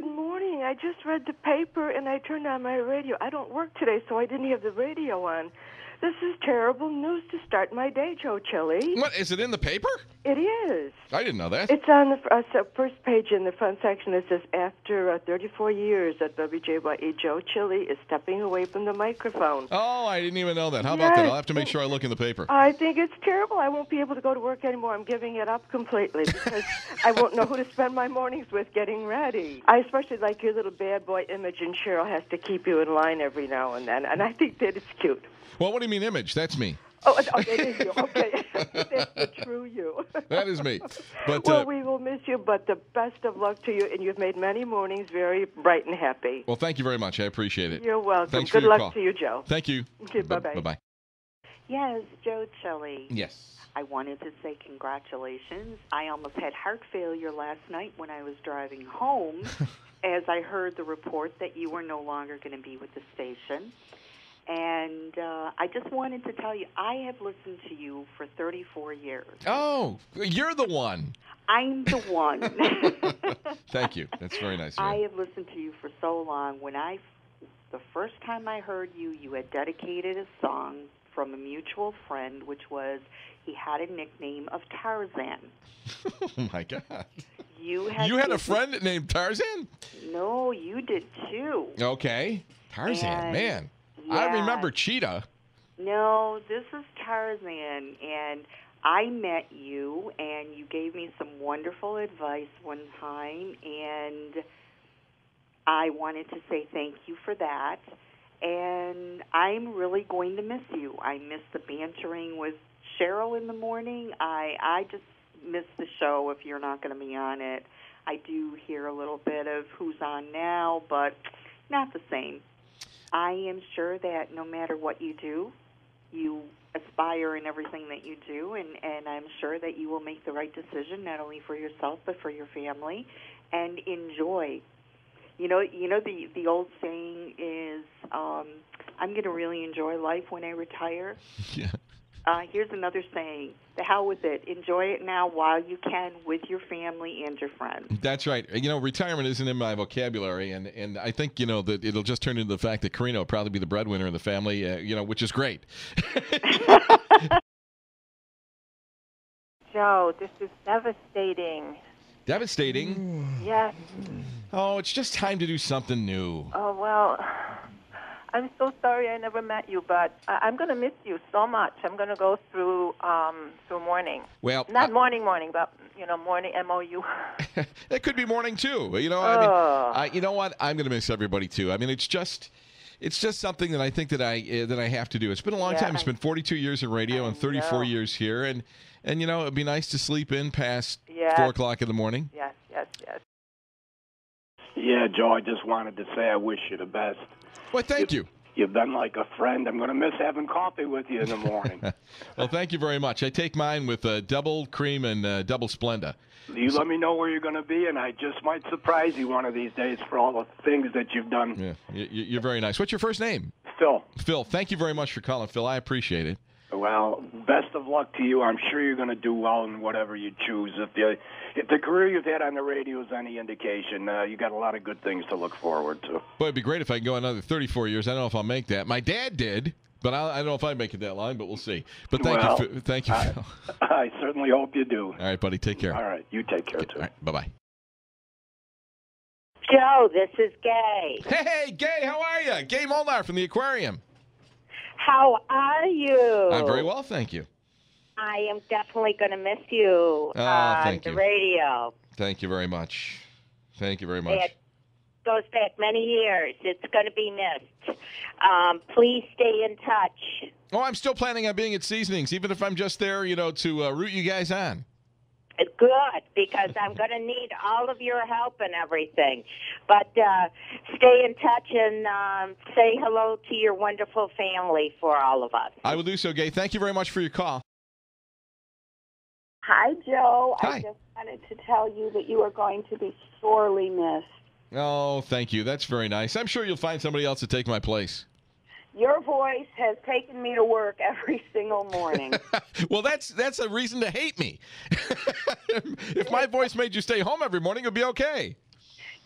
Good morning. I just read the paper and I turned on my radio. I don't work today, so I didn't have the radio on. This is terrible news to start my day, Joe Chille. What is it in the paper? It is. I didn't know that. It's on the uh, so first page in the front section. It says, after uh, 34 years at WJYE, Joe Chille is stepping away from the microphone. oh, I didn't even know that. How about that? I'll have to make sure I look in the paper. I think it's terrible. I won't be able to go to work anymore. I'm giving it up completely because I won't know who to spend my mornings with getting ready. I especially like your little bad boy image, and Cheryl has to keep you in line every now and then, and I think that it's cute. Well, what do you mean image? That's me. Oh, that is you. Okay, that's the true you. That is me. But well, uh, we will miss you, but the best of luck to you, and you've made many mornings very bright and happy. well, thank you very much. I appreciate it. You're welcome. Thanks for Good your luck call. to you, Joe. Thank you. Okay, bye-bye. Bye bye. Yes, Joe Chille. Yes. I wanted to say congratulations. I almost had heart failure last night when I was driving home as I heard the report that you were no longer going to be with the station. And uh, I just wanted to tell you, I have listened to you for 34 years. Oh, you're the one. I'm the one. Thank you. That's very nice. of I have listened to you for so long. When I, the first time I heard you, you had dedicated a song from a mutual friend, which was he had a nickname of Tarzan. oh my God. You had You had a friend named Tarzan? No, you did too. Okay. Tarzan, And- man. I remember Cheetah. No, this is Tarzan, and I met you, and you gave me some wonderful advice one time, and I wanted to say thank you for that. And I'm really going to miss you. I miss the bantering with Cheryl in the morning. I I just miss the show if you're not going to be on it. I do hear a little bit of who's on now, but not the same. I am sure that no matter what you do, you aspire in everything that you do, and, and I'm sure that you will make the right decision not only for yourself but for your family, and enjoy. You know, you know the the old saying is, um, "I'm going to really enjoy life when I retire." Yeah. Uh, here's another saying: "The hell with it. Enjoy it now while you can with your family and your friends." That's right. You know, retirement isn't in my vocabulary, and, and I think you know that it'll just turn into the fact that Karina will probably be the breadwinner in the family. Uh, you know, which is great. Joe, this is devastating. Devastating. Yes. Oh, it's just time to do something new. Oh, well, I'm so sorry I never met you, but I- I'm going to miss you so much. I'm going to go through um, through morning. Well, Not I- morning, morning, but, you know, morning, M-O-U. it could be morning too. You know, I mean, Oh. I, you know what? I'm going to miss everybody too. I mean, it's just. It's just something that I think that I uh, that I have to do. It's been a long Yeah, time. It's I- been 42 years in radio I and 34 know. years here, and and you know it'd be nice to sleep in past Yes. four o'clock in the morning. yes, yes, yes. Yeah, Joe, I just wanted to say I wish you the best. Well, thank you. You've been like a friend. I'm going to miss having coffee with you in the morning. Well, thank you very much. I take mine with uh, double cream and uh, double Splenda. you let me know where you're going to be, and I just might surprise you one of these days for all the things that you've done. Yeah, you're very nice. What's your first name? Phil, Phil. Thank you very much for calling, Phil. I appreciate it. Well, best of luck to you. I'm sure you're going to do well in whatever you choose. If the if the career you've had on the radio is any indication, uh, you got a lot of good things to look forward to. Boy, it'd be great if I can go another 34 years. I don't know if I'll make that. My dad did, but I, I don't know if I make it that line. But we'll see. But thank Well, you, Phil. thank you, I- I certainly hope you do. All right, buddy. Take care. All right, you take care too. All right, bye bye. Joe, this is Gay. Hey, Gay, how are you? Gay Molnar from the aquarium. How are you? I'm very well, thank you. I am definitely going to miss you Oh, on thank the you. radio. Thank you very much. Thank you very much. It goes back many years. It's going to be missed. Um, please stay in touch. Oh, I'm still planning on being at Seasonings, even if I'm just there, you know, to uh, root you guys on. Good, because I'm going to need all of your help and everything. But uh, stay in touch and um, say hello to your wonderful family for all of us. I will do so, Gay. Thank you very much for your call. Hi, Joe. Hi. I just wanted to tell you that you are going to be sorely missed. Oh, thank you. That's very nice. I'm sure you'll find somebody else to take my place. Your voice has taken me to work every single morning. well, that's that's a reason to hate me. if my voice made you stay home every morning, it'd be okay.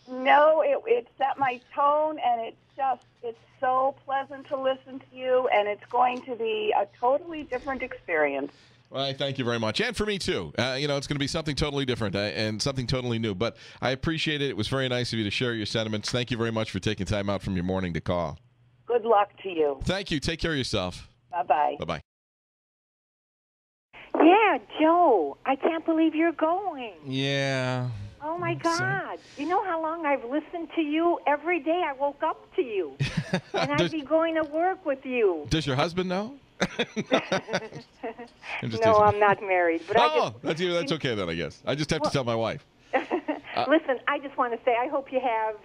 No, it, it set my tone, and it's just it's so pleasant to listen to you, and it's going to be a totally different experience. Well, I thank you very much, and for me too. Uh, you know, it's going to be something totally different uh, and something totally new. But I appreciate it. It was very nice of you to share your sentiments. Thank you very much for taking time out from your morning to call. Good luck to you. Thank you. Take care of yourself. Bye bye. Bye bye. Yeah, Joe, I can't believe you're going. Yeah. Oh my God! You know how long I've listened to you? Every day I woke up to you, and I'd Does- be going to work with you. Does your husband know? I'm just no. I'm not married, but I oh, just that's that's okay then. I guess I just have to tell my wife. Uh, listen. I just want to say I hope you have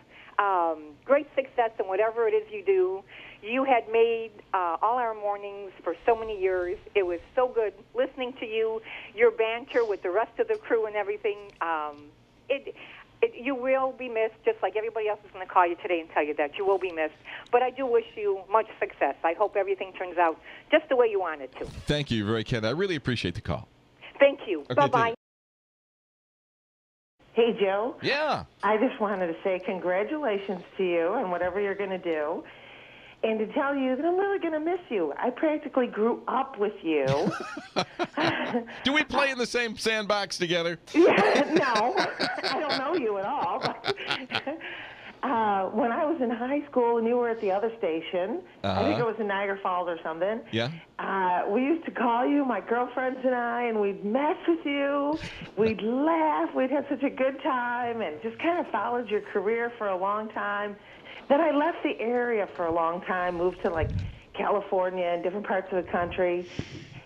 um, great success in whatever it is you do. You had made uh, all our mornings for so many years. It was so good listening to you, your banter with the rest of the crew and everything. Um, it, it, you will be missed, just like everybody else is going to call you today and tell you that you will be missed. But I do wish you much success. I hope everything turns out just the way you want it to. Thank you, very kind. I really appreciate the call. Thank you. Okay, bye bye. Hey, Joe. Yeah. I just wanted to say congratulations to you on whatever you're going to do. And to tell you that I'm really going to miss you. I practically grew up with you. Do we play in the same sandbox together? Yeah, no, I don't know you at all. Uh, when I was in high school and you were at the other station, I think Uh-huh. it was in Niagara Falls or something. Yeah. Uh, we used to call you, my girlfriends and I, and we'd mess with you. We'd laugh. We'd have such a good time, and just kind of followed your career for a long time. Then I left the area for a long time, moved to like California and different parts of the country.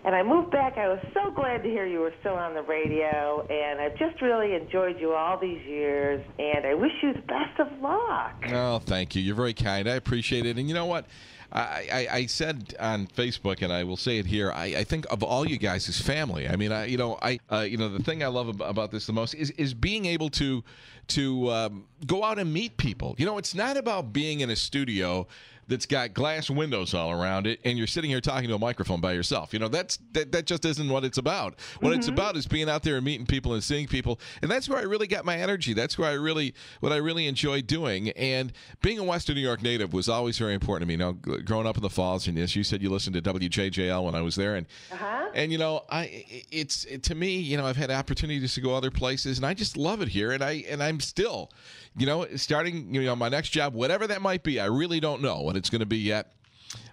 And I moved back. I was so glad to hear you were still on the radio, and I've just really enjoyed you all these years. And I wish you the best of luck. Oh, thank you. You're very kind. I appreciate it. And you know what? I, I, I said on Facebook, and I will say it here. I, I think of all you guys as family. I mean, I, you know, I, uh, you know, the thing I love ab- about this the most is is being able to to um, go out and meet people. You know, it's not about being in a studio that's got glass windows all around it and you're sitting here talking to a microphone by yourself. You know, that's that, that just isn't what it's about. What it's about is being out there and meeting people and seeing people. And that's where I really got my energy. That's where I really what I really enjoy doing. And being a Western New York native was always very important to me. You know, growing up in the falls and as you said you listened to WJJL when I was there and and you know, I it's it, to me, you know, I've had opportunities to go other places and I just love it here and I and I'm still, you know, starting, you know, my next job, whatever that might be, I really don't know what it's going to be yet.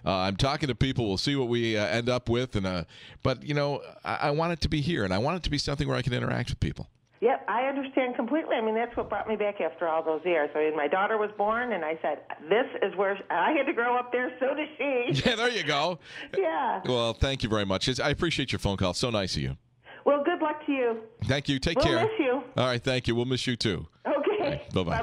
Uh, I'm talking to people. We'll see what we uh, end up with, and uh, but you know, I, I want it to be here, and I want it to be something where I can interact with people. I understand completely. I mean, that's what brought me back after all those years. I mean, my daughter was born, and I said, "This is where I had to grow up there." So did she. Yeah, there you go. yeah. Well, thank you very much. It's, I appreciate your phone call. So nice of you. Well, good luck to you. Thank you. Take We'll care. miss you. All right. Thank you. We'll miss you too. Okay. Bye bye. Bye bye.